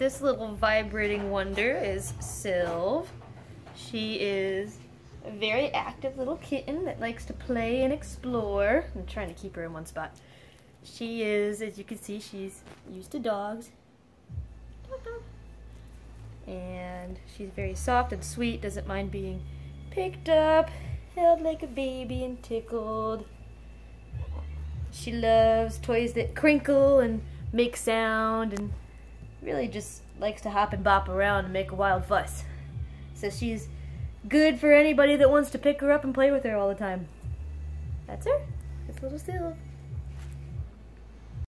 This little vibrating wonder is Sylv. She is a very active little kitten that likes to play and explore. I'm trying to keep her in one spot. She is, as you can see, she's used to dogs. And she's very soft and sweet, doesn't mind being picked up, held like a baby and tickled. She loves toys that crinkle and make sound and really just likes to hop and bop around and make a wild fuss. So she's good for anybody that wants to pick her up and play with her all the time. That's her. It's little Sylv.